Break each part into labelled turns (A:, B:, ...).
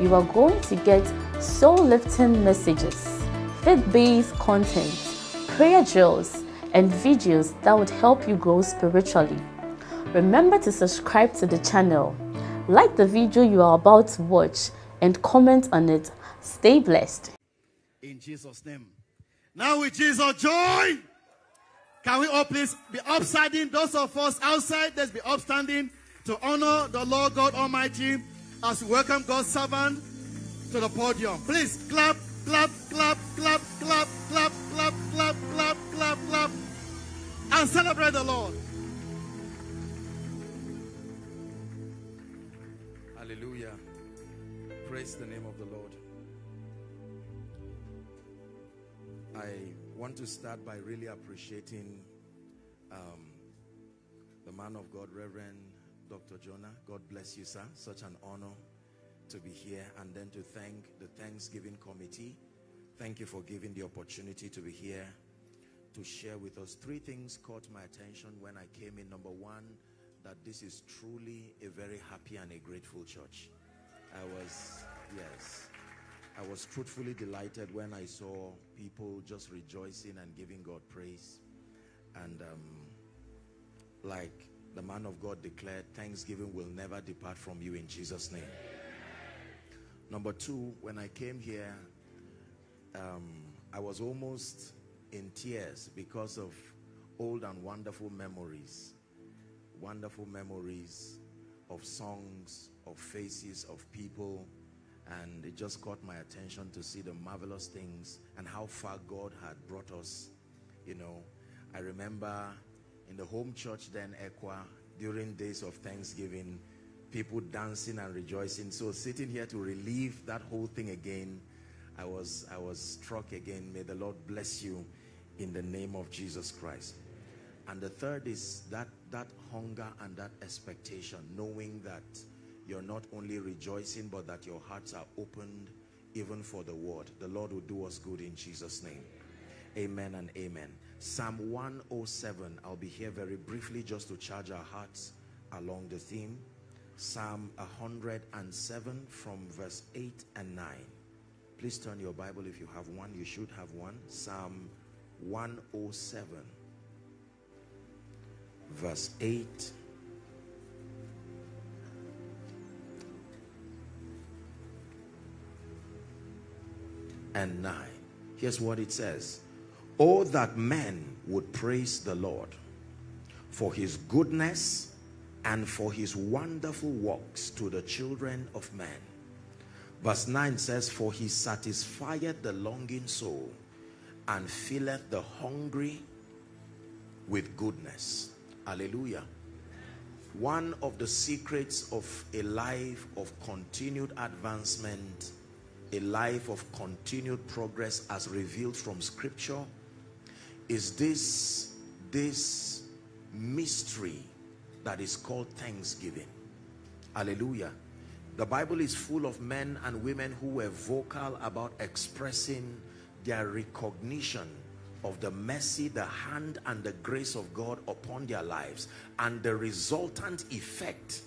A: you are going to get soul-lifting messages, faith-based content, prayer drills, and videos that would help you grow spiritually. Remember to subscribe to the channel, like the video you are about to watch, and comment on it. Stay blessed.
B: In Jesus' name. Now with Jesus joy, can we all please be upstanding? Those of us outside, let's be upstanding to honor the Lord God Almighty as we welcome God's servant to the podium. Please clap clap, clap, clap, clap, clap, clap, clap, clap, clap, clap, and celebrate the Lord.
C: Hallelujah. Praise the name of the Lord. I want to start by really appreciating um, the man of God, Reverend Dr. Jonah. God bless you, sir. Such an honor to be here and then to thank the Thanksgiving Committee. Thank you for giving the opportunity to be here to share with us. Three things caught my attention when I came in. Number one, that this is truly a very happy and a grateful church. I was, yes, I was truthfully delighted when I saw people just rejoicing and giving God praise. And um, like the man of God declared, Thanksgiving will never depart from you in Jesus' name. Number two, when I came here, um, I was almost in tears because of old and wonderful memories. Wonderful memories of songs, of faces, of people. And it just caught my attention to see the marvelous things and how far God had brought us. You know, I remember in the home church then, Equa, during days of Thanksgiving, people dancing and rejoicing. So sitting here to relieve that whole thing again, I was, I was struck again. May the Lord bless you in the name of Jesus Christ. And the third is that, that hunger and that expectation, knowing that you're not only rejoicing, but that your hearts are opened even for the word. The Lord will do us good in Jesus' name. Amen and amen. Psalm 107. I'll be here very briefly just to charge our hearts along the theme. Psalm 107 from verse 8 and 9. Please turn your Bible if you have one. You should have one. Psalm 107 verse 8 and 9. Here's what it says. Oh, that men would praise the Lord for his goodness and for his wonderful works to the children of men. Verse 9 says, For he satisfieth the longing soul and filleth the hungry with goodness. Hallelujah. One of the secrets of a life of continued advancement, a life of continued progress as revealed from scripture is this, this mystery that is called thanksgiving. Hallelujah. The Bible is full of men and women who were vocal about expressing their recognition of the mercy, the hand and the grace of God upon their lives and the resultant effect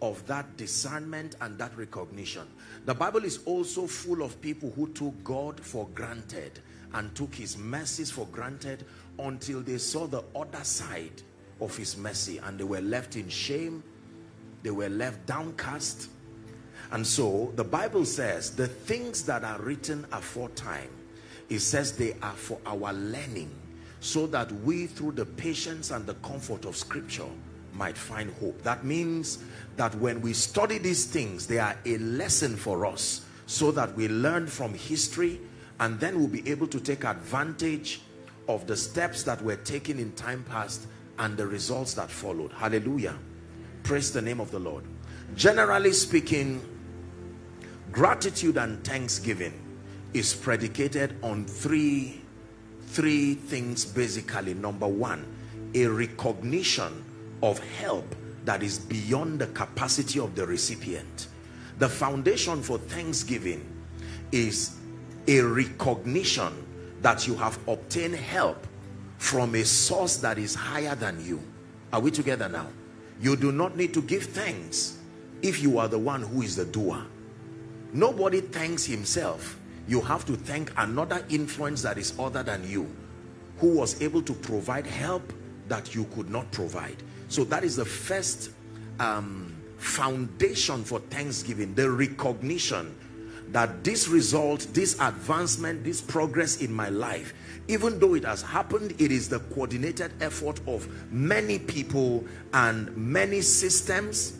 C: of that discernment and that recognition. The Bible is also full of people who took God for granted and took his mercies for granted until they saw the other side of his mercy and they were left in shame they were left downcast. And so the bible says the things that are written aforetime it says they are for our learning so that we through the patience and the comfort of scripture might find hope. That means that when we study these things they are a lesson for us so that we learn from history and then we'll be able to take advantage of the steps that were taken in time past and the results that followed hallelujah praise the name of the lord generally speaking Gratitude and thanksgiving is predicated on three, three things basically. Number one, a recognition of help that is beyond the capacity of the recipient. The foundation for thanksgiving is a recognition that you have obtained help from a source that is higher than you. Are we together now? You do not need to give thanks if you are the one who is the doer. Nobody thanks himself. You have to thank another influence that is other than you who was able to provide help that you could not provide. So that is the first um, foundation for thanksgiving, the recognition that this result, this advancement, this progress in my life, even though it has happened, it is the coordinated effort of many people and many systems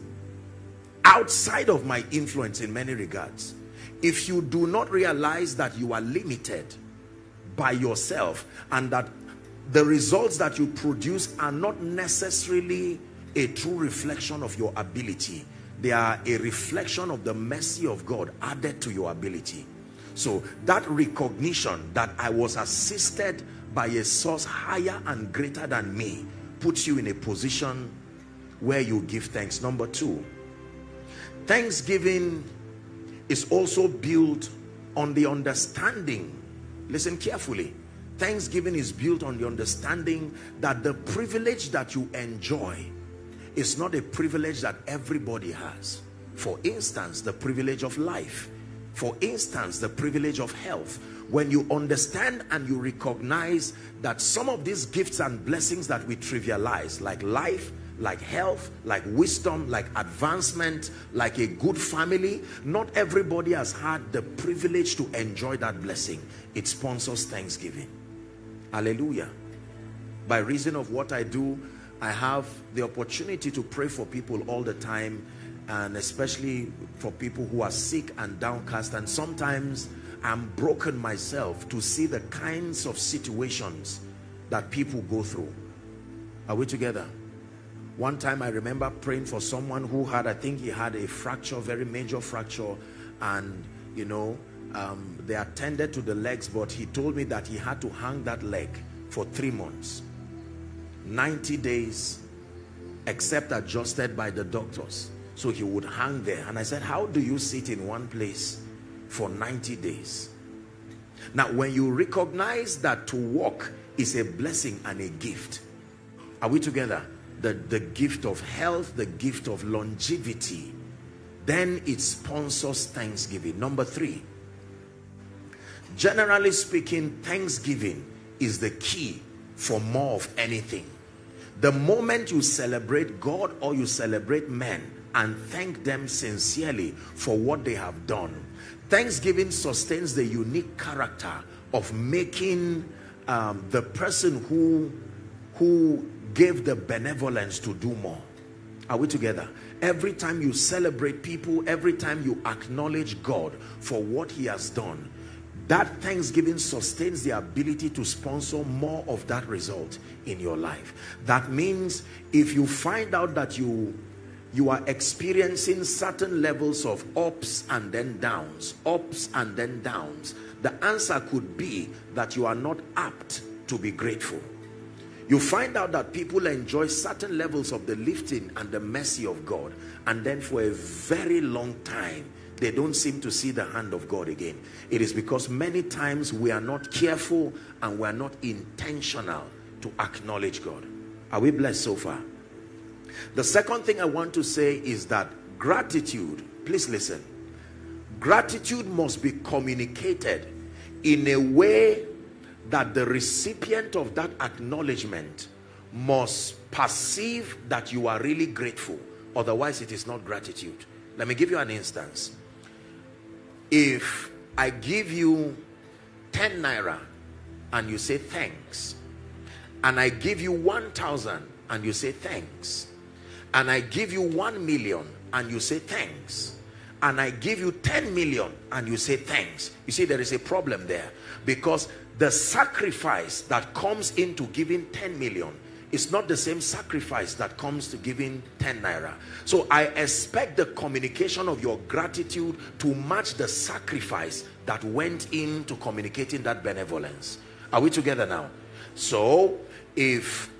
C: outside of my influence in many regards. If you do not realize that you are limited by yourself and that the results that you produce are not necessarily a true reflection of your ability they are a reflection of the mercy of God added to your ability. So that recognition that I was assisted by a source higher and greater than me puts you in a position where you give thanks. Number two thanksgiving is also built on the understanding. Listen carefully. Thanksgiving is built on the understanding that the privilege that you enjoy is not a privilege that everybody has. For instance, the privilege of life. For instance, the privilege of health. When you understand and you recognize that some of these gifts and blessings that we trivialize, like life, like health, like wisdom, like advancement, like a good family, not everybody has had the privilege to enjoy that blessing. It sponsors Thanksgiving. Hallelujah. By reason of what I do, I have the opportunity to pray for people all the time and especially for people who are sick and downcast and sometimes I'm broken myself to see the kinds of situations that people go through. Are we together? One time I remember praying for someone who had, I think he had a fracture, very major fracture and you know, um, they attended to the legs but he told me that he had to hang that leg for three months 90 days except adjusted by the doctors. So he would hang there. And I said how do you sit in one place for 90 days? Now when you recognize that to walk is a blessing and a gift are we together? The the gift of health the gift of longevity then it sponsors thanksgiving. Number three Generally speaking, thanksgiving is the key for more of anything. The moment you celebrate God or you celebrate men and thank them sincerely for what they have done, thanksgiving sustains the unique character of making um, the person who, who gave the benevolence to do more. Are we together? Every time you celebrate people, every time you acknowledge God for what he has done, that thanksgiving sustains the ability to sponsor more of that result in your life. That means if you find out that you you are experiencing certain levels of ups and then downs ups and then downs the answer could be that you are not apt to be grateful. You find out that people enjoy certain levels of the lifting and the mercy of God and then for a very long time they don't seem to see the hand of God again. It is because many times we are not careful and we are not intentional to acknowledge God. Are we blessed so far? The second thing I want to say is that gratitude, please listen, gratitude must be communicated in a way that the recipient of that acknowledgement must perceive that you are really grateful otherwise it is not gratitude let me give you an instance if I give you 10 naira and you say thanks, and I give you 1,000 and you say thanks, and I give you 1 million and you say thanks, and I give you 10 million and you say thanks, you see, there is a problem there. Because the sacrifice that comes into giving 10 million it's not the same sacrifice that comes to giving 10 naira. So I expect the communication of your gratitude to match the sacrifice that went into communicating that benevolence. Are we together now? So if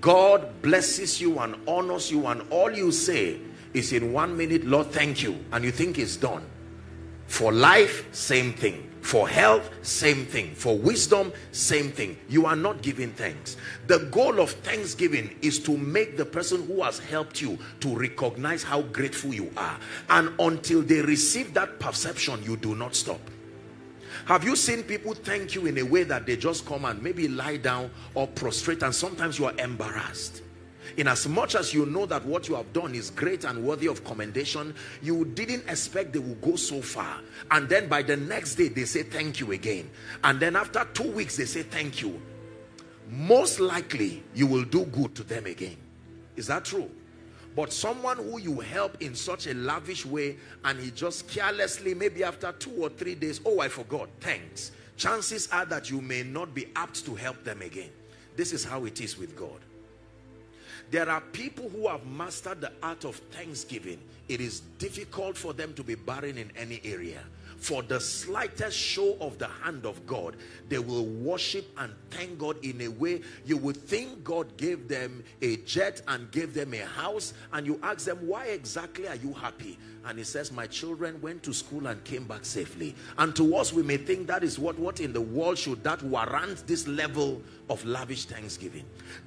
C: God blesses you and honors you and all you say is in one minute, Lord, thank you, and you think it's done. For life, same thing. For health, same thing. For wisdom, same thing. You are not giving thanks. The goal of thanksgiving is to make the person who has helped you to recognize how grateful you are. And until they receive that perception, you do not stop. Have you seen people thank you in a way that they just come and maybe lie down or prostrate and sometimes you are embarrassed? In as much as you know that what you have done is great and worthy of commendation you didn't expect they will go so far. And then by the next day they say thank you again. And then after two weeks they say thank you. Most likely you will do good to them again. Is that true? But someone who you help in such a lavish way and he just carelessly maybe after two or three days oh i forgot thanks. Chances are that you may not be apt to help them again. This is how it is with god there are people who have mastered the art of thanksgiving. It is difficult for them to be barren in any area. For the slightest show of the hand of God, they will worship and thank God in a way you would think God gave them a jet and gave them a house and you ask them, why exactly are you happy? And he says, my children went to school and came back safely. And to us, we may think that is what, what in the world should that warrant this level of lavish thanksgiving.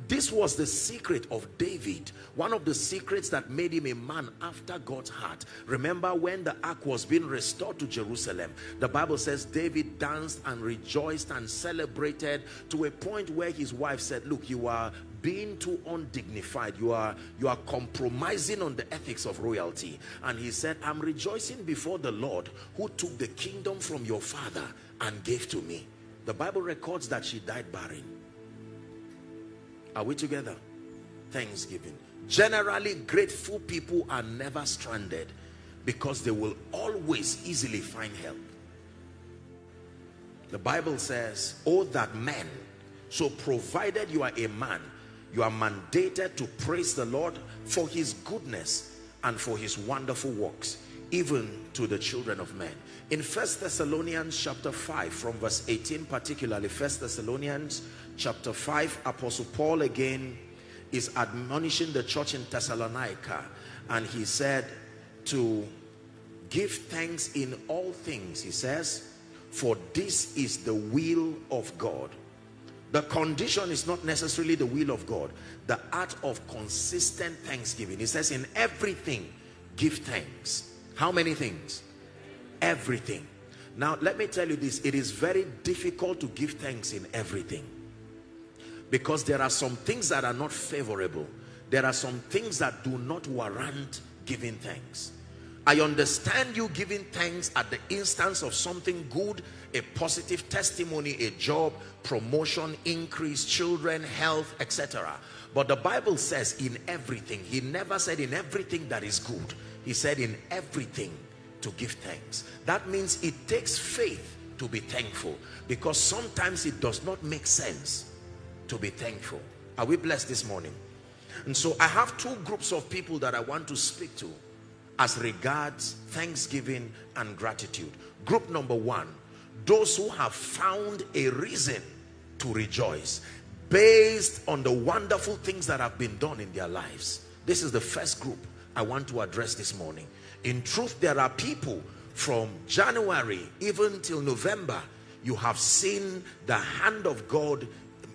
C: This was the secret of David. One of the secrets that made him a man after God's heart. Remember when the ark was being restored to Jerusalem, the Bible says David danced and rejoiced and celebrated to a point where his wife said, look, you are being too undignified. You are you are compromising on the ethics of royalty. And he said i'm rejoicing before the lord who took the kingdom from your father and gave to me. The bible records that she died barren. Are we together? Thanksgiving. Generally grateful people are never stranded because they will always easily find help. The bible says oh that men so provided you are a man you are mandated to praise the Lord for his goodness and for his wonderful works, even to the children of men. In First Thessalonians chapter 5, from verse 18 particularly, First Thessalonians chapter 5, Apostle Paul again is admonishing the church in Thessalonica and he said to give thanks in all things, he says, for this is the will of God the condition is not necessarily the will of God. The art of consistent thanksgiving. It says in everything, give thanks. How many things? Everything. Now, let me tell you this. It is very difficult to give thanks in everything. Because there are some things that are not favorable. There are some things that do not warrant giving thanks. I understand you giving thanks at the instance of something good a positive testimony, a job, promotion, increase, children, health, etc. But the Bible says in everything. He never said in everything that is good. He said in everything to give thanks. That means it takes faith to be thankful because sometimes it does not make sense to be thankful. Are we blessed this morning? And so I have two groups of people that I want to speak to as regards thanksgiving and gratitude. Group number one, those who have found a reason to rejoice based on the wonderful things that have been done in their lives. This is the first group I want to address this morning. In truth, there are people from January even till November, you have seen the hand of God,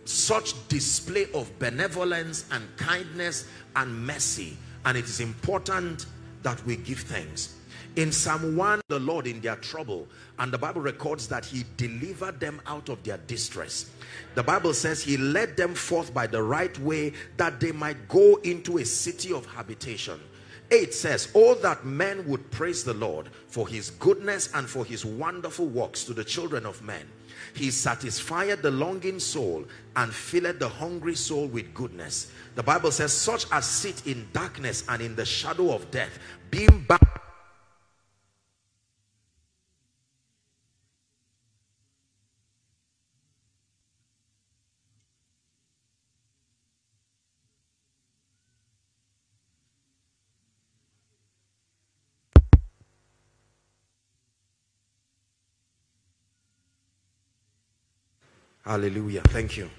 C: such display of benevolence and kindness and mercy. And it is important that we give thanks. In Psalm 1, the Lord in their trouble, and the Bible records that he delivered them out of their distress. The Bible says he led them forth by the right way that they might go into a city of habitation. 8 says, Oh, that men would praise the Lord for his goodness and for his wonderful works to the children of men. He satisfied the longing soul and filled the hungry soul with goodness. The Bible says, Such as sit in darkness and in the shadow of death, being bound Hallelujah. Thank you.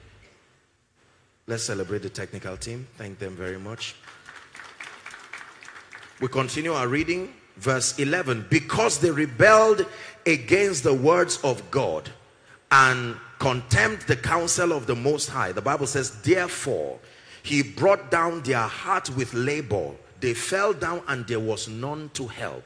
C: Let's celebrate the technical team. Thank them very much. We continue our reading. Verse 11. Because they rebelled against the words of God and contempt the counsel of the Most High. The Bible says, therefore, he brought down their heart with labor. They fell down and there was none to help.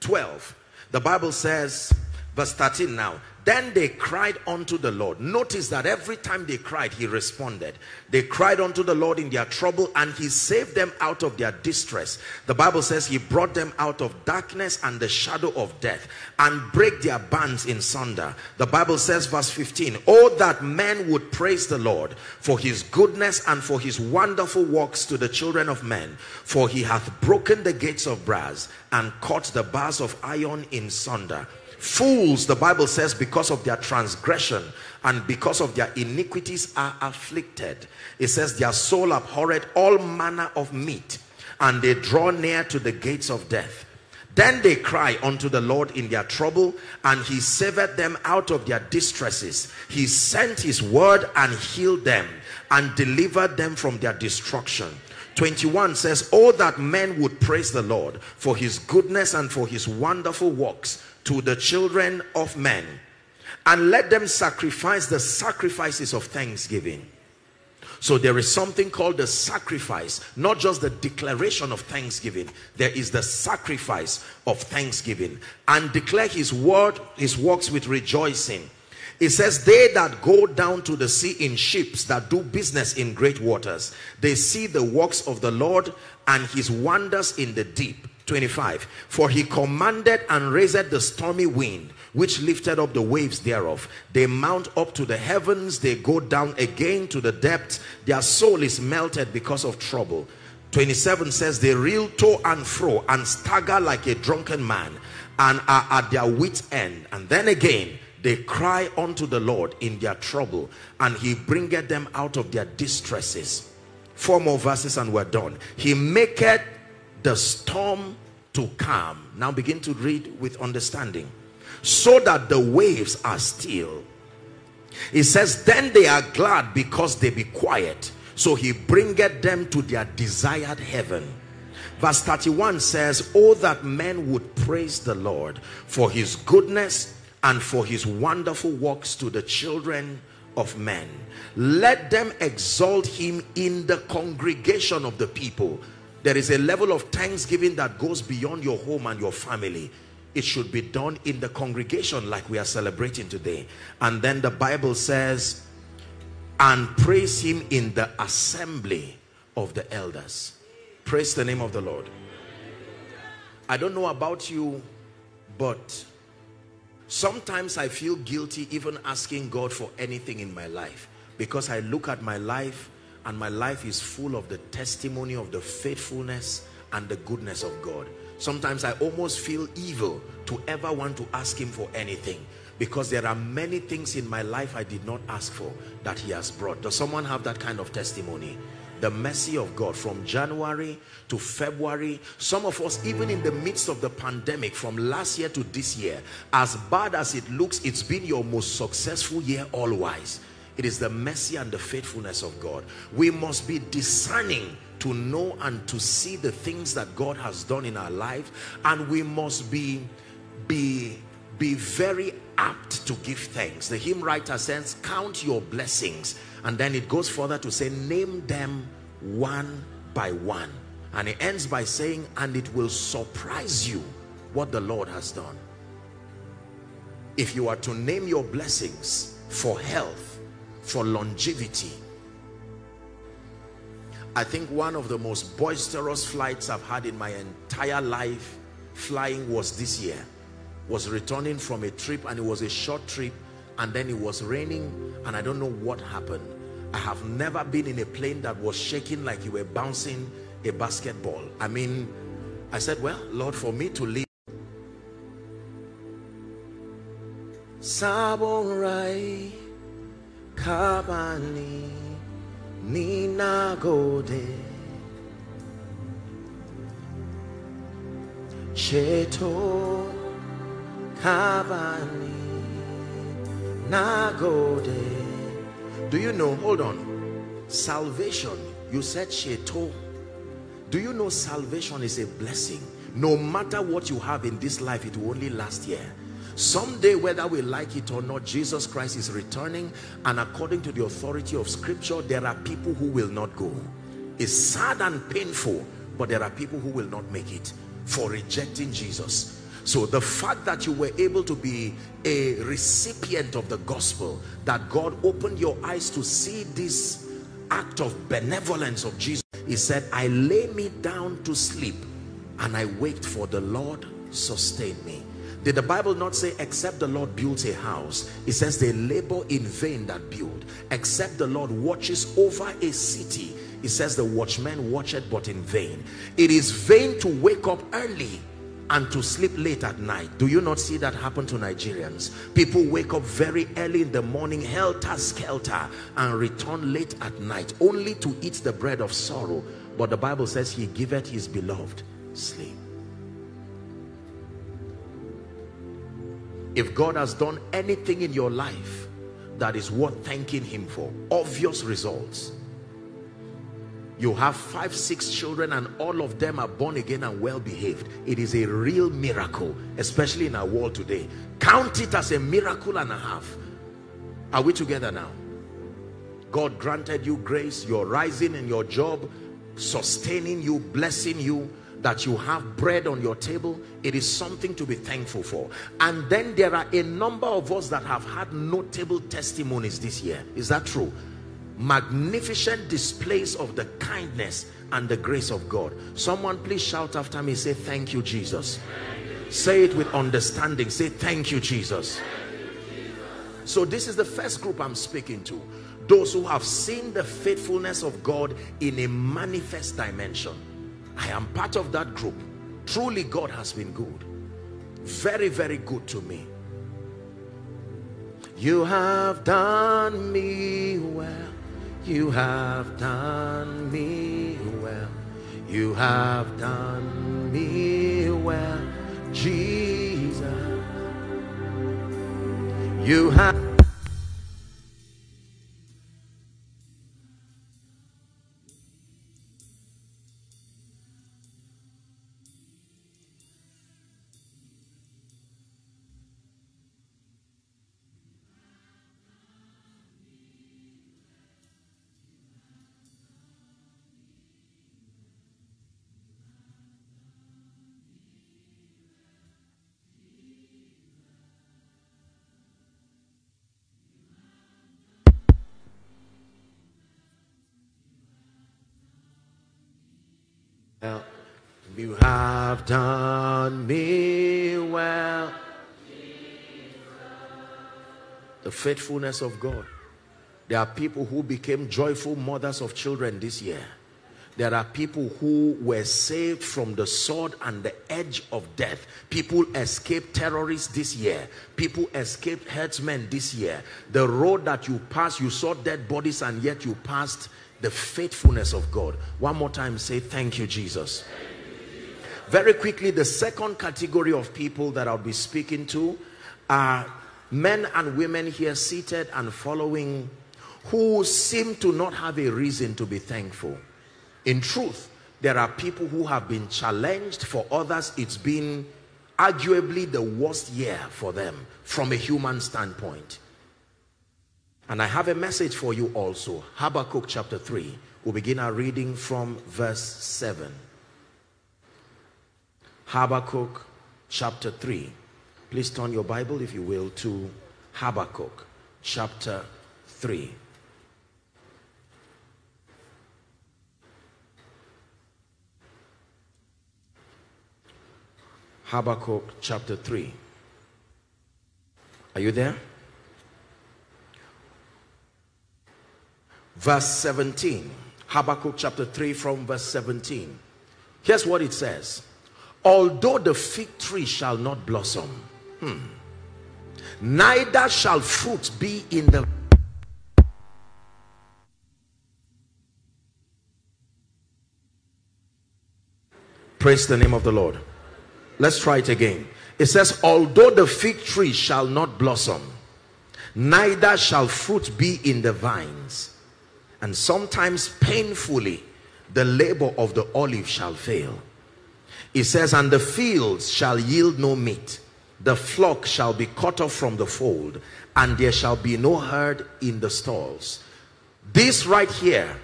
C: 12. The Bible says, verse 13 now, then they cried unto the Lord. Notice that every time they cried, he responded. They cried unto the Lord in their trouble and he saved them out of their distress. The Bible says he brought them out of darkness and the shadow of death and break their bands in sunder. The Bible says verse 15, Oh that men would praise the Lord for his goodness and for his wonderful works to the children of men. For he hath broken the gates of brass and cut the bars of iron in sunder Fools, the Bible says, because of their transgression and because of their iniquities are afflicted. It says, their soul abhorred all manner of meat, and they draw near to the gates of death. Then they cry unto the Lord in their trouble, and he saved them out of their distresses. He sent his word and healed them, and delivered them from their destruction. 21 says, Oh, that men would praise the Lord for his goodness and for his wonderful works to the children of men and let them sacrifice the sacrifices of thanksgiving. So there is something called the sacrifice, not just the declaration of thanksgiving. There is the sacrifice of thanksgiving and declare his word, his works with rejoicing. It says, they that go down to the sea in ships that do business in great waters, they see the works of the Lord and his wonders in the deep. 25 for he commanded and raised the stormy wind which lifted up the waves thereof. They mount up to the heavens they go down again to the depths. Their soul is melted because of trouble. 27 says they reel to and fro and stagger like a drunken man and are at their wits end. And then again they cry unto the lord in their trouble and he bringeth them out of their distresses. Four more verses and we're done. He maketh the storm to calm. Now begin to read with understanding. So that the waves are still. It says, then they are glad because they be quiet. So he bringeth them to their desired heaven. Verse 31 says, Oh, that men would praise the Lord for his goodness and for his wonderful works to the children of men. Let them exalt him in the congregation of the people there is a level of thanksgiving that goes beyond your home and your family. It should be done in the congregation like we are celebrating today. And then the Bible says, and praise him in the assembly of the elders. Praise the name of the Lord. I don't know about you, but sometimes I feel guilty even asking God for anything in my life because I look at my life and my life is full of the testimony of the faithfulness and the goodness of God. Sometimes I almost feel evil to ever want to ask him for anything because there are many things in my life I did not ask for that he has brought. Does someone have that kind of testimony? The mercy of God from January to February. Some of us, even in the midst of the pandemic from last year to this year, as bad as it looks, it's been your most successful year all-wise it is the mercy and the faithfulness of God. We must be discerning to know and to see the things that God has done in our life. And we must be, be, be very apt to give thanks. The hymn writer says, count your blessings. And then it goes further to say, name them one by one. And it ends by saying, and it will surprise you what the Lord has done. If you are to name your blessings for health, for longevity. I think one of the most boisterous flights I've had in my entire life flying was this year. Was returning from a trip and it was a short trip and then it was raining and I don't know what happened. I have never been in a plane that was shaking like you were bouncing a basketball. I mean, I said, well, Lord, for me to leave. Samurai kabani ninagode cheto kabani nagode Do you know, hold on, salvation, you said Sheto. Do you know salvation is a blessing? No matter what you have in this life, it will only last here. Someday, whether we like it or not, Jesus Christ is returning. And according to the authority of scripture, there are people who will not go. It's sad and painful, but there are people who will not make it for rejecting Jesus. So the fact that you were able to be a recipient of the gospel, that God opened your eyes to see this act of benevolence of Jesus. He said, I lay me down to sleep and I wait for the Lord sustain me. Did the Bible not say, except the Lord builds a house? It says they labor in vain that build. Except the Lord watches over a city. It says the watchman watcheth but in vain. It is vain to wake up early and to sleep late at night. Do you not see that happen to Nigerians? People wake up very early in the morning, helter-skelter, and return late at night, only to eat the bread of sorrow. But the Bible says he giveth his beloved sleep. If God has done anything in your life that is worth thanking him for, obvious results, you have five six children and all of them are born again and well behaved it is a real miracle especially in our world today. Count it as a miracle and a half. Are we together now? God granted you grace you're rising in your job sustaining you blessing you that you have bread on your table it is something to be thankful for and then there are a number of us that have had notable testimonies this year is that true magnificent displays of the kindness and the grace of God. Someone please shout after me, say, thank you, Jesus. Say it with understanding. Say, thank you, Jesus. So this is the first group I'm speaking to. Those who have seen the faithfulness of God in a manifest dimension. I am part of that group. Truly God has been good. Very, very good to me. You have done me well. You have done me well. You have done me well, Jesus. You have You have done me well. The faithfulness of God. There are people who became joyful mothers of children this year. There are people who were saved from the sword and the edge of death. People escaped terrorists this year. People escaped herdsmen this year. The road that you passed, you saw dead bodies and yet you passed the faithfulness of God. One more time, say, Thank you, Jesus. Very quickly, the second category of people that I'll be speaking to are men and women here seated and following who seem to not have a reason to be thankful. In truth, there are people who have been challenged. For others, it's been arguably the worst year for them from a human standpoint. And I have a message for you also. Habakkuk chapter 3. We'll begin our reading from verse 7. Habakkuk chapter 3. Please turn your Bible, if you will, to Habakkuk chapter 3. Habakkuk chapter 3. Are you there? verse 17 Habakkuk chapter 3 from verse 17 here's what it says although the fig tree shall not blossom hmm, neither shall fruit be in the praise the name of the Lord. Let's try it again. It says although the fig tree shall not blossom neither shall fruit be in the vines and sometimes painfully the labor of the olive shall fail it says and the fields shall yield no meat. The flock shall be cut off from the fold and there shall be no herd in the stalls. This right here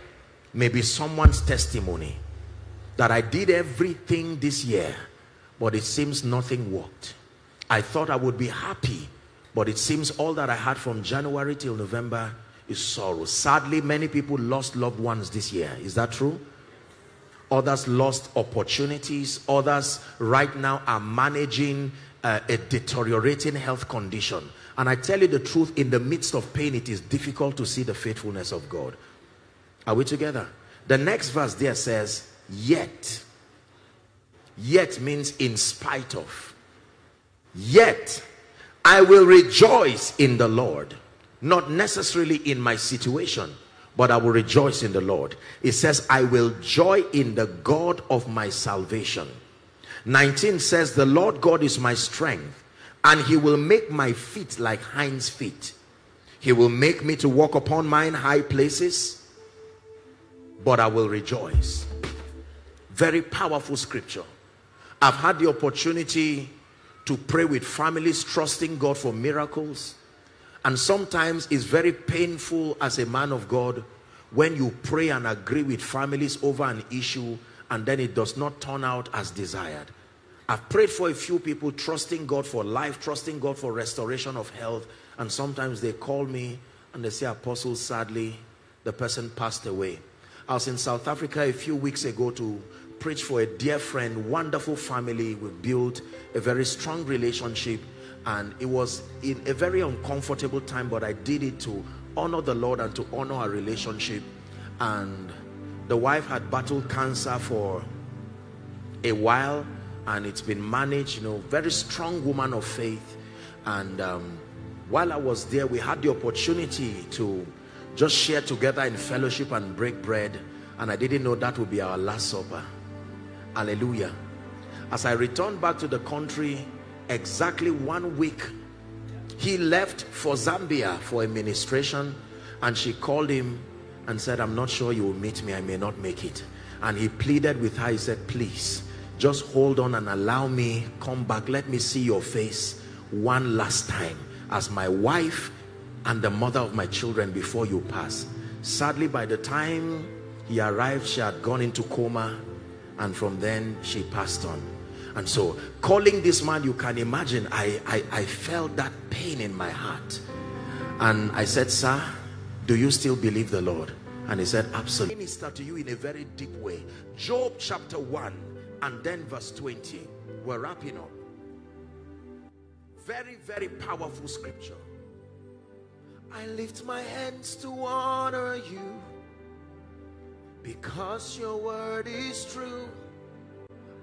C: may be someone's testimony that I did everything this year but it seems nothing worked. I thought I would be happy but it seems all that I had from January till November is sorrow. Sadly many people lost loved ones this year. Is that true others lost opportunities others right now are managing uh, a deteriorating health condition. And I tell you the truth in the midst of pain it is difficult to see the faithfulness of God. Are we together? The next verse there says yet yet means in spite of. Yet I will rejoice in the Lord not necessarily in my situation but I will rejoice in the Lord. It says I will joy in the God of my salvation. 19 says the Lord God is my strength and he will make my feet like hinds feet. He will make me to walk upon mine high places but I will rejoice. Very powerful scripture. I've had the opportunity to pray with families trusting God for miracles and sometimes it's very painful as a man of God when you pray and agree with families over an issue and then it does not turn out as desired. I've prayed for a few people trusting God for life trusting God for restoration of health and sometimes they call me and they say apostle sadly the person passed away. I was in South Africa a few weeks ago to preach for a dear friend, wonderful family. We built a very strong relationship and it was in a very uncomfortable time, but I did it to honor the Lord and to honor our relationship. And the wife had battled cancer for a while and it's been managed, you know, very strong woman of faith. And um, while I was there, we had the opportunity to just share together in fellowship and break bread and I didn't know that would be our last supper hallelujah as I returned back to the country exactly one week he left for Zambia for administration and she called him and said I'm not sure you will meet me I may not make it. And he pleaded with her he said please just hold on and allow me come back let me see your face one last time as my wife and the mother of my children before you pass. Sadly by the time he arrived she had gone into coma and from then she passed on and so calling this man you can imagine I, I i felt that pain in my heart. And i said sir do you still believe the lord? And he said absolutely. Minister to you in a very deep way. Job chapter 1 and then verse 20 we're wrapping up. Very very powerful scripture. I lift my hands to honor you because your word is true.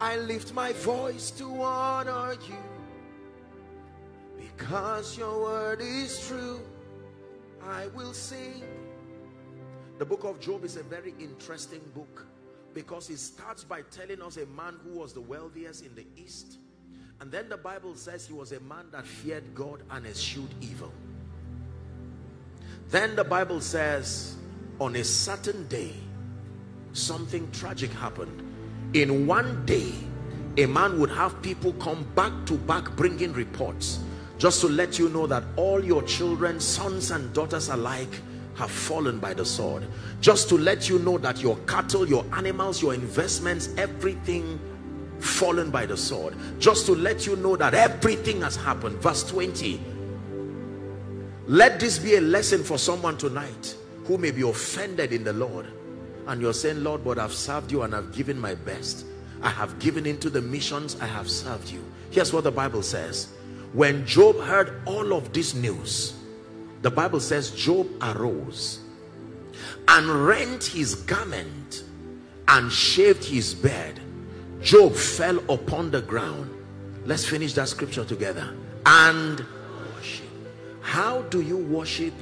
C: I lift my voice to honor you because your word is true. I will sing. The book of Job is a very interesting book because it starts by telling us a man who was the wealthiest in the east and then the Bible says he was a man that feared God and eschewed evil. Then the Bible says, on a certain day, something tragic happened. In one day, a man would have people come back to back bringing reports just to let you know that all your children, sons and daughters alike, have fallen by the sword. Just to let you know that your cattle, your animals, your investments, everything fallen by the sword. Just to let you know that everything has happened. Verse 20 let this be a lesson for someone tonight who may be offended in the Lord. And you're saying, Lord, but I've served you and I've given my best. I have given into the missions, I have served you. Here's what the Bible says. When Job heard all of this news, the Bible says Job arose and rent his garment and shaved his bed. Job fell upon the ground. Let's finish that scripture together. And how do you worship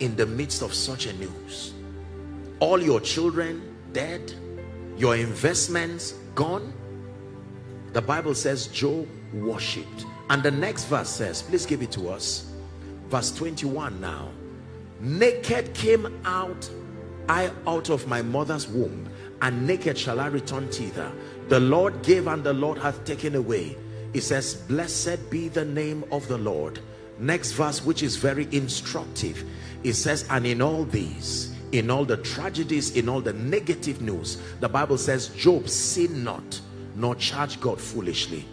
C: in the midst of such a news? All your children dead, your investments gone. The Bible says Job worshipped. And the next verse says, please give it to us. Verse 21 now. Naked came out I out of my mother's womb, and naked shall I return thither. The Lord gave and the Lord hath taken away. It says, Blessed be the name of the Lord. Next verse, which is very instructive. It says, And in all these, in all the tragedies, in all the negative news, the Bible says, Job sin not, nor charge God foolishly.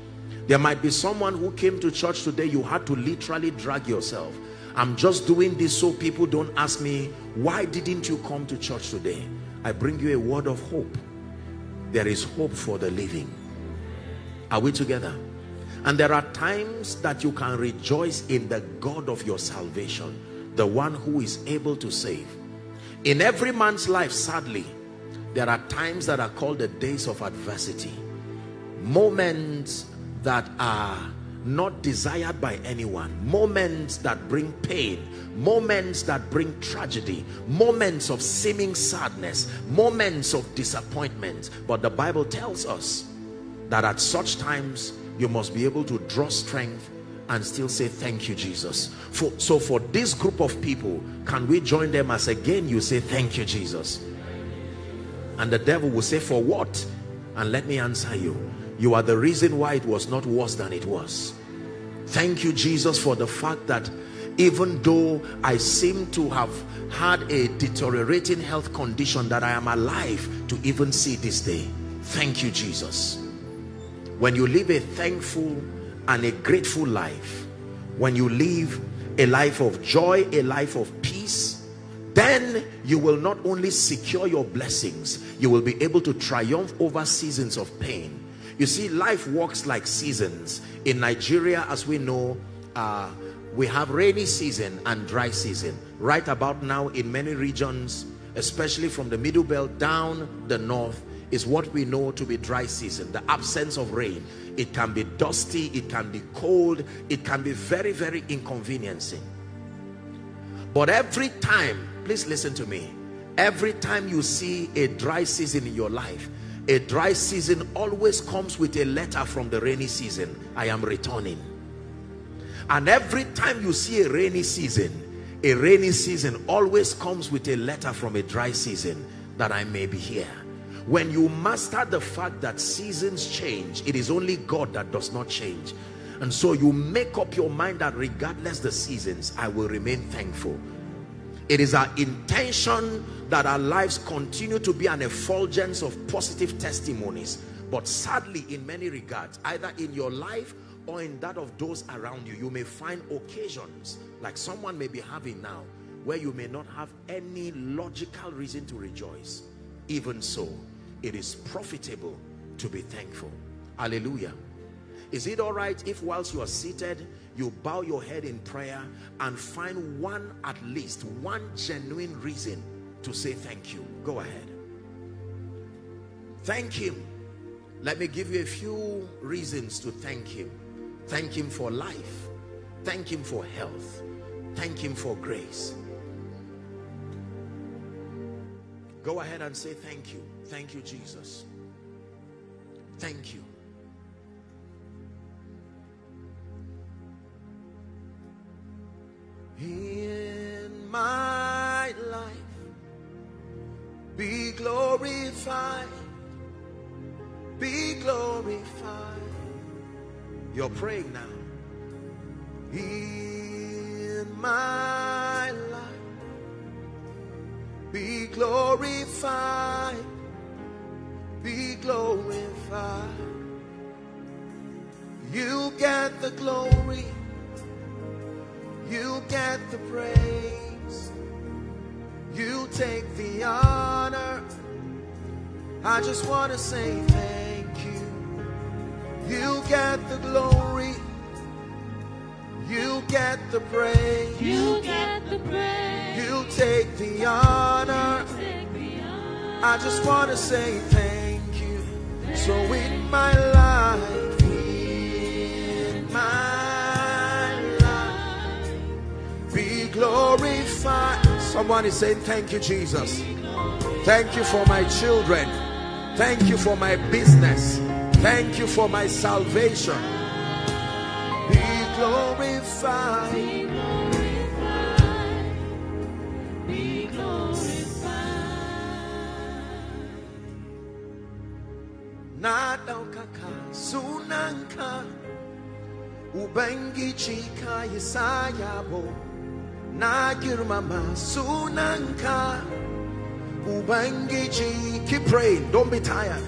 C: There might be someone who came to church today, you had to literally drag yourself. I'm just doing this so people don't ask me, why didn't you come to church today? I bring you a word of hope. There is hope for the living. Are we together? And there are times that you can rejoice in the God of your salvation, the one who is able to save. In every man's life, sadly, there are times that are called the days of adversity. Moments that are not desired by anyone. Moments that bring pain. Moments that bring tragedy. Moments of seeming sadness. Moments of disappointment. But the bible tells us that at such times you must be able to draw strength and still say thank you jesus for so for this group of people can we join them as again you say thank you jesus and the devil will say for what and let me answer you you are the reason why it was not worse than it was. Thank you, Jesus, for the fact that even though I seem to have had a deteriorating health condition that I am alive to even see this day. Thank you, Jesus. When you live a thankful and a grateful life, when you live a life of joy, a life of peace, then you will not only secure your blessings, you will be able to triumph over seasons of pain you see, life works like seasons. In Nigeria, as we know, uh, we have rainy season and dry season. Right about now, in many regions, especially from the middle belt down the north, is what we know to be dry season, the absence of rain. It can be dusty, it can be cold, it can be very, very inconveniencing. But every time, please listen to me, every time you see a dry season in your life, a dry season always comes with a letter from the rainy season i am returning and every time you see a rainy season a rainy season always comes with a letter from a dry season that i may be here when you master the fact that seasons change it is only god that does not change and so you make up your mind that regardless the seasons i will remain thankful it is our intention that our lives continue to be an effulgence of positive testimonies. But sadly, in many regards, either in your life or in that of those around you, you may find occasions like someone may be having now where you may not have any logical reason to rejoice. Even so, it is profitable to be thankful. Hallelujah. Is it all right if whilst you are seated, you bow your head in prayer and find one at least one genuine reason to say thank you? Go ahead. Thank him. Let me give you a few reasons to thank him. Thank him for life. Thank him for health. Thank him for grace. Go ahead and say thank you thank you jesus. Thank you. In my life be glorified. Be glorified. You're praying now. In my life be glorified glorified you get the glory you get the praise. You take the honor. I just want to say thank you. You get the glory. You get the praise.
A: You get the praise.
C: You take the honor.
A: Take the honor.
C: I just want to say thank you. So in my life, in my life, be glorified. Someone is saying, Thank you, Jesus. Thank you for my children. Thank you for my business. Thank you for my salvation. Be glorified. Ɗaukaka sunanka. Ubangiji ka yi sa na girmama sunanka. Ubangiji keep praying don't be tired.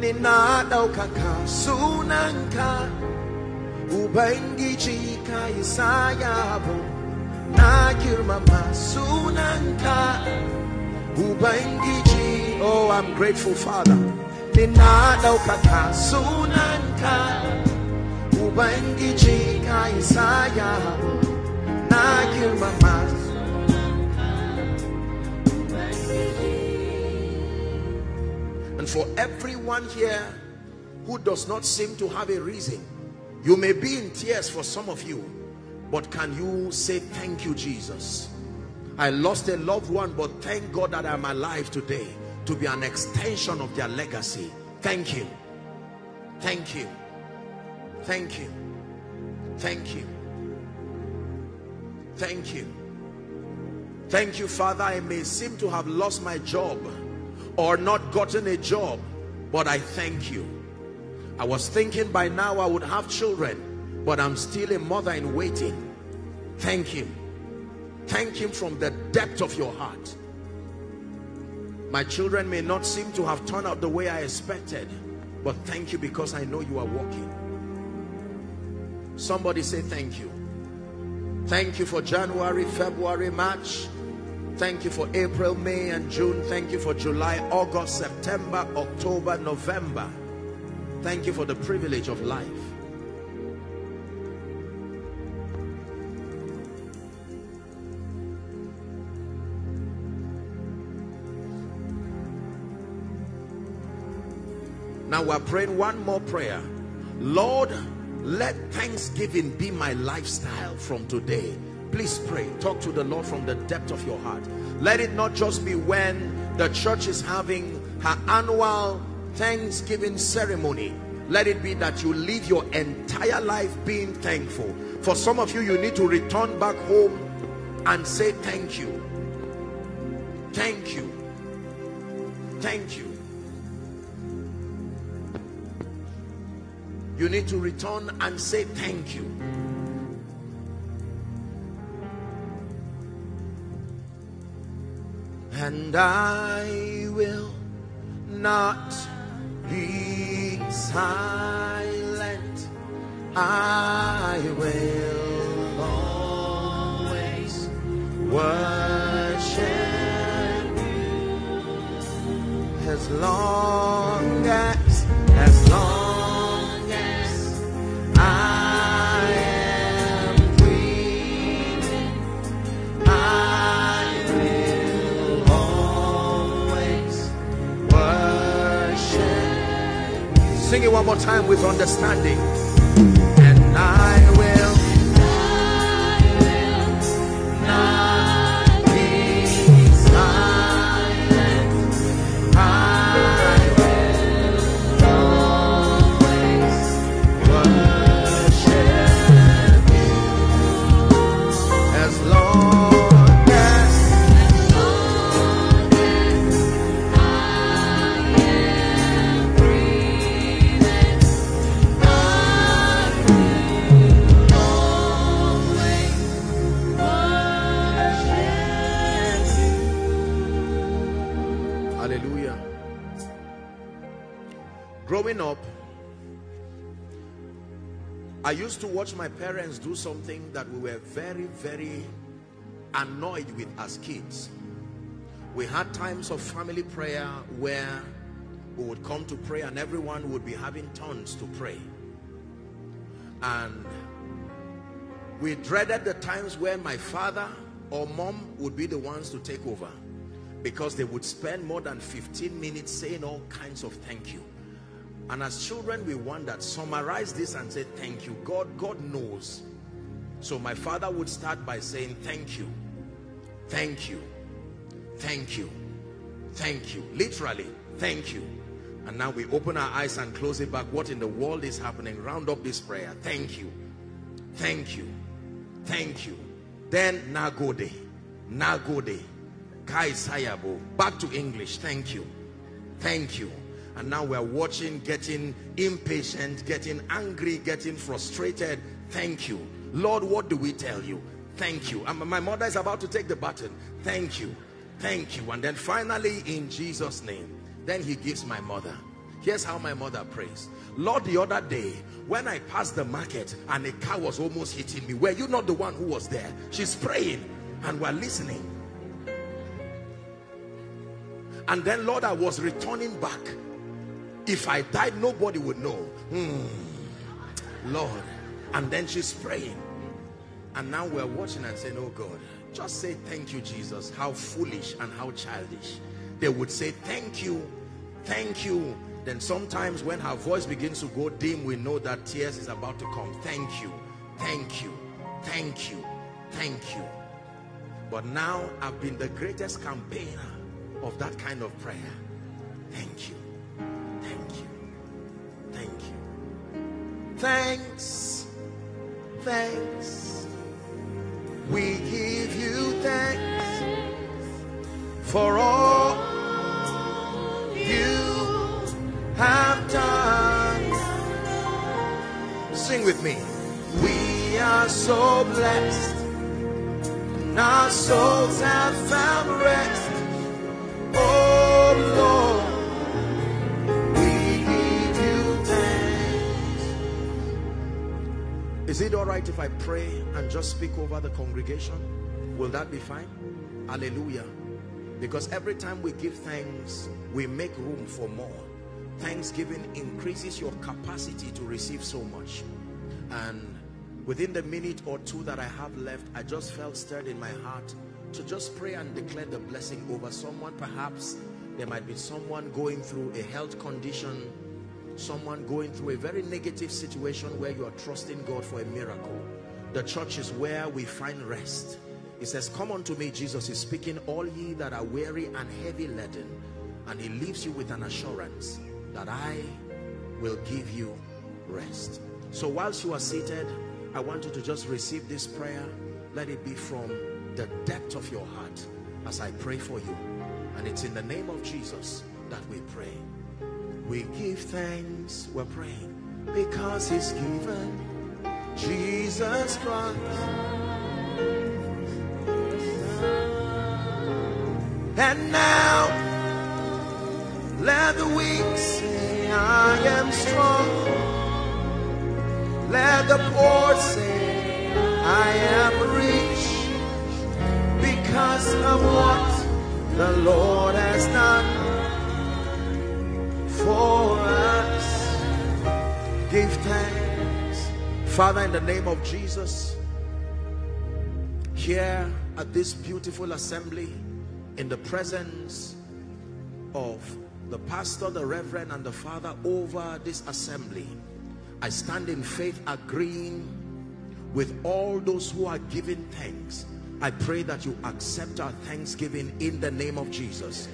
C: Ni na ɗaukaka sunanka. Ubangiji ka yi sa yabo na girmama sunanka Ubangiji oh I'm grateful Father ka And for everyone here who does not seem to have a reason, you may be in tears for some of you, but can you say, Thank you, Jesus? I lost a loved one, but thank God that I'm alive today to be an extension of their legacy. Thank you. Thank you. Thank you. Thank you. Thank you. Thank you, Father. I may seem to have lost my job or not gotten a job, but I thank you. I was thinking by now I would have children, but I'm still a mother in waiting. Thank him. Thank him from the depth of your heart. My children may not seem to have turned out the way I expected, but thank you because I know you are working. Somebody say thank you. Thank you for January, February, March. Thank you for April, May, and June. Thank you for July, August, September, October, November. Thank you for the privilege of life. Now we're praying one more prayer. Lord, let thanksgiving be my lifestyle from today. Please pray. Talk to the Lord from the depth of your heart. Let it not just be when the church is having her annual Thanksgiving ceremony. Let it be that you live your entire life being thankful. For some of you, you need to return back home and say thank you. Thank you. Thank you. You need to return and say thank you. And I will not be silent. I will always worship as long Sing it one more time with understanding. I used to watch my parents do something that we were very, very annoyed with as kids. We had times of family prayer where we would come to pray and everyone would be having turns to pray. And we dreaded the times where my father or mom would be the ones to take over because they would spend more than 15 minutes saying all kinds of thank you. And as children, we wondered, summarize this and say thank you. God, God knows. So my father would start by saying thank you, thank you, thank you, thank you. Literally, thank you. And now we open our eyes and close it back. What in the world is happening? Round up this prayer. Thank you, thank you, thank you. Then nagode, nagode, kai sayabo. Back to English. Thank you, thank you. And now we're watching, getting impatient, getting angry, getting frustrated. Thank you. Lord, what do we tell you? Thank you. And my mother is about to take the button. Thank you. Thank you. And then finally, in Jesus' name, then he gives my mother. Here's how my mother prays. Lord, the other day, when I passed the market and a car was almost hitting me, were you not the one who was there? She's praying and we're listening. And then, Lord, I was returning back. If I died, nobody would know. Hmm. Lord. And then she's praying. And now we're watching and saying, oh God, just say thank you, Jesus. How foolish and how childish. They would say, thank you, thank you. Then sometimes when her voice begins to go dim, we know that tears is about to come. Thank you, thank you, thank you, thank you. But now I've been the greatest campaigner of that kind of prayer. Thank you, Thanks, thanks. We give you thanks for all you have done. Sing with me. We are so blessed. And our souls have found rest. Oh Lord, Is it all right if I pray and just speak over the congregation? Will that be fine? Hallelujah. Because every time we give thanks, we make room for more. Thanksgiving increases your capacity to receive so much. And within the minute or two that I have left, I just felt stirred in my heart to just pray and declare the blessing over someone. Perhaps there might be someone going through a health condition, someone going through a very negative situation where you are trusting God for a miracle. The church is where we find rest. It says, come unto me, Jesus is speaking, all ye that are weary and heavy laden. And he leaves you with an assurance that I will give you rest. So whilst you are seated, I want you to just receive this prayer. Let it be from the depth of your heart as I pray for you. And it's in the name of Jesus that we pray. We give thanks, we're praying, because he's given Jesus Christ. And now, let the weak say, I am strong. Let the poor say, I am rich because of what the Lord has done for us. Give thanks. Father, in the name of Jesus, here at this beautiful assembly, in the presence of the pastor, the reverend, and the father over this assembly, I stand in faith agreeing with all those who are giving thanks. I pray that you accept our thanksgiving in the name of Jesus.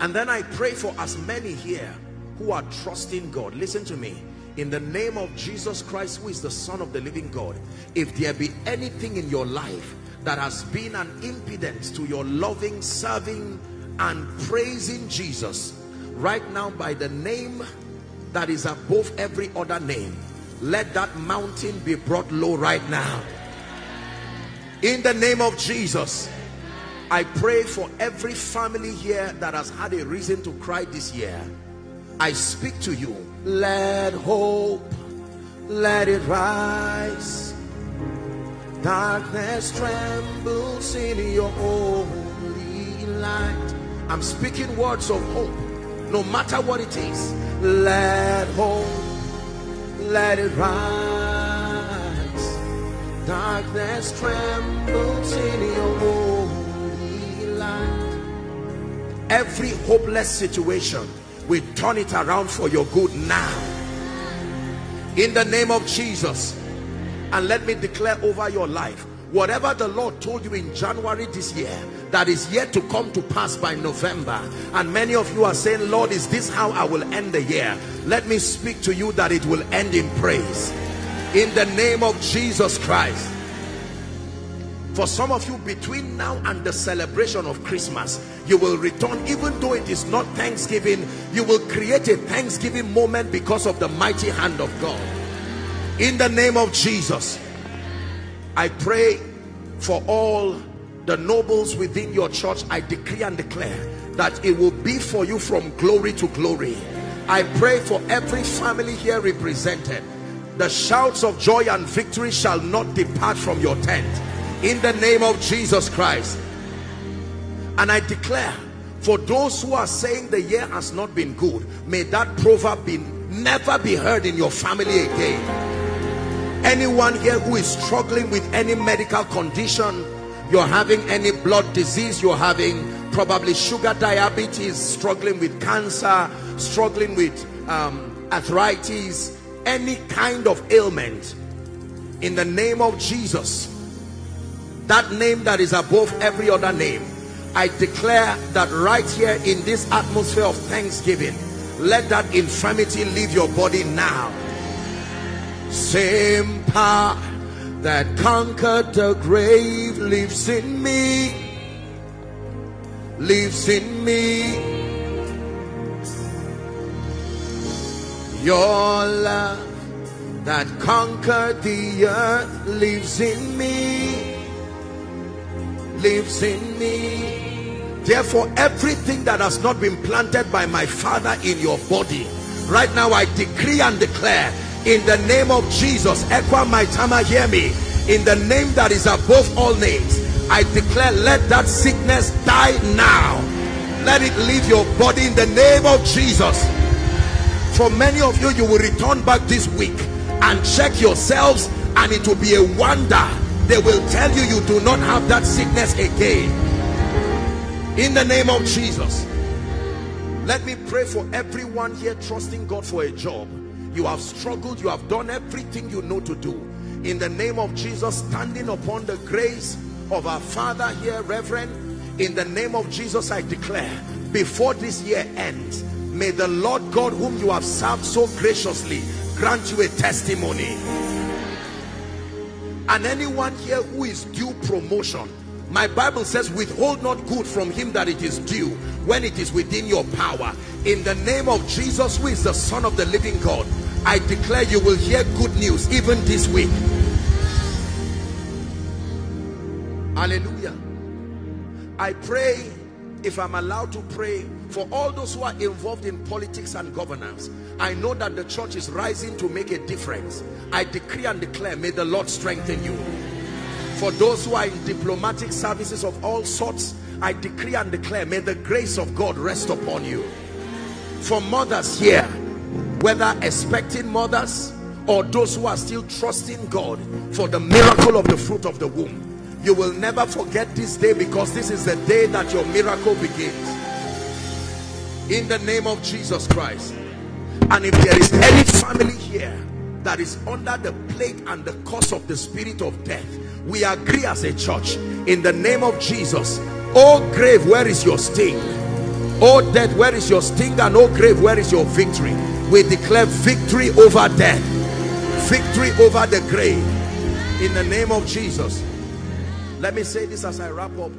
C: And then I pray for as many here who are trusting God. Listen to me. In the name of Jesus Christ, who is the Son of the living God, if there be anything in your life that has been an impediment to your loving, serving, and praising Jesus, right now by the name that is above every other name, let that mountain be brought low right now. In the name of Jesus, I pray for every family here that has had a reason to cry this year. I speak to you. Let hope, let it rise. Darkness trembles in your holy light. I'm speaking words of hope, no matter what it is. Let hope, let it rise. Darkness trembles in your holy. Every hopeless situation, we turn it around for your good now. In the name of Jesus. And let me declare over your life, whatever the Lord told you in January this year, that is yet to come to pass by November. And many of you are saying, Lord, is this how I will end the year? Let me speak to you that it will end in praise. In the name of Jesus Christ. For some of you between now and the celebration of Christmas you will return. Even though it is not Thanksgiving you will create a Thanksgiving moment because of the mighty hand of God. In the name of Jesus I pray for all the nobles within your church. I decree and declare that it will be for you from glory to glory. I pray for every family here represented. The shouts of joy and victory shall not depart from your tent in the name of Jesus Christ. And I declare for those who are saying the year has not been good may that proverb be never be heard in your family again. Anyone here who is struggling with any medical condition you're having any blood disease you're having probably sugar diabetes struggling with cancer struggling with um, arthritis any kind of ailment in the name of Jesus that name that is above every other name. I declare that right here in this atmosphere of thanksgiving let that infirmity leave your body now. Same power that conquered the grave lives in me lives in me. Your love that conquered the earth lives in me lives in me. Therefore everything that has not been planted by my father in your body right now i decree and declare in the name of jesus ECWA Maitama hear me. In the name that is above all names i declare let that sickness die now. Let it leave your body in the name of jesus. For many of you you will return back this week and check yourselves and it will be a wonder they will tell you you do not have that sickness again. In the name of Jesus. Let me pray for everyone here trusting God for a job. You have struggled you have done everything you know to do. In the name of Jesus standing upon the grace of our father here reverend in the name of Jesus I declare before this year ends may the Lord God whom you have served so graciously grant you a testimony and anyone here who is due promotion my bible says withhold not good from him that it is due when it is within your power. In the name of jesus who is the son of the living god i declare you will hear good news even this week. Hallelujah. I pray if i'm allowed to pray for all those who are involved in politics and governance. I know that the church is rising to make a difference. I decree and declare may the lord strengthen you. For those who are in diplomatic services of all sorts i decree and declare may the grace of god rest upon you. For mothers here whether expecting mothers or those who are still trusting god for the miracle of the fruit of the womb you will never forget this day because this is the day that your miracle begins in the name of Jesus Christ. And if there is any family here that is under the plague and the curse of the spirit of death we agree as a church in the name of Jesus. Oh grave where is your sting? Oh death where is your sting? And oh grave where is your victory? We declare victory over death. Victory over the grave. In the name of Jesus. Let me say this as I wrap up.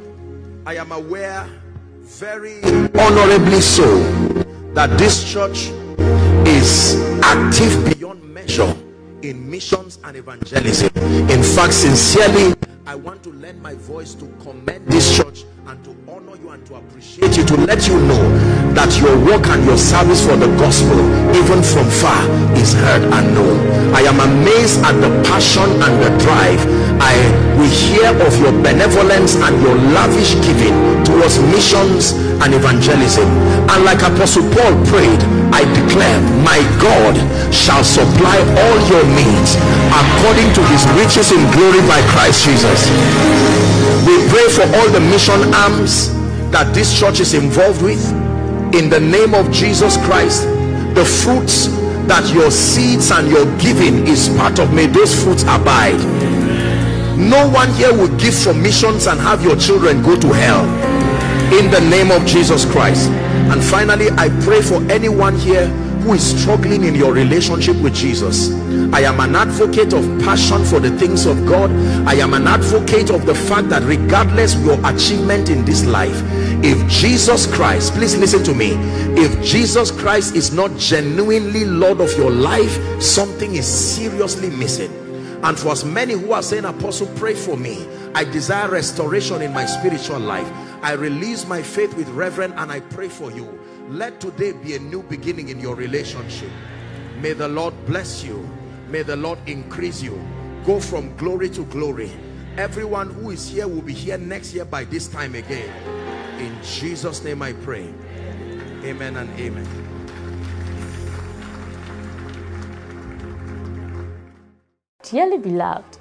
C: I am aware very honorably so that this church is active beyond measure in missions and evangelism. In fact sincerely I want to lend my voice to commend this church and to honor you and to appreciate you to let you know that your work and your service for the gospel even from far is heard and known. I am amazed at the passion and the drive I we hear of your benevolence and your lavish giving towards missions and evangelism. And like apostle Paul prayed I declare my God shall supply all your needs according to his riches in glory by Christ Jesus we pray for all the mission arms that this church is involved with. In the name of Jesus Christ the fruits that your seeds and your giving is part of may those fruits abide. No one here will give for missions and have your children go to hell. In the name of Jesus Christ. And finally I pray for anyone here who is struggling in your relationship with Jesus. I am an advocate of passion for the things of God. I am an advocate of the fact that regardless your achievement in this life, if Jesus Christ, please listen to me, if Jesus Christ is not genuinely Lord of your life, something is seriously missing. And for as many who are saying, Apostle, pray for me. I desire restoration in my spiritual life. I release my faith with Reverend and I pray for you. Let today be a new beginning in your relationship. May the lord bless you. May the lord increase you. Go from glory to glory. Everyone who is here will be here next year by this time again. In jesus name i pray. Amen and amen.
A: Dearly beloved,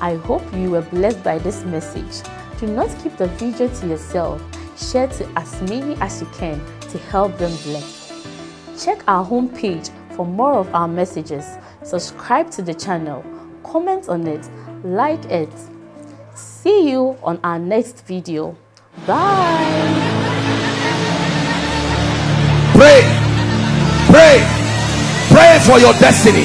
A: I hope you were blessed by this message. Do not keep the video to yourself. Share to as many as you can to help them bless. Check our homepage for more of our messages. Subscribe to the channel, comment on it, like it. See you on our next video. Bye.
C: Pray, pray, pray for your destiny.